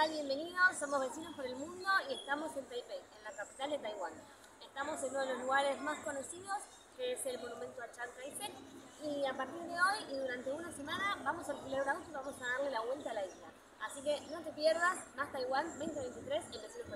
tal? Bienvenidos, somos Vecinos por el Mundo y estamos en Taipei, en la capital de Taiwán. Estamos en uno de los lugares más conocidos, que es el monumento a Chiang Kai-shek. Y a partir de hoy y durante una semana vamos a alquilar un auto y vamos a darle la vuelta a la isla. Así que no te pierdas, más Taiwán 2023 en Vecinos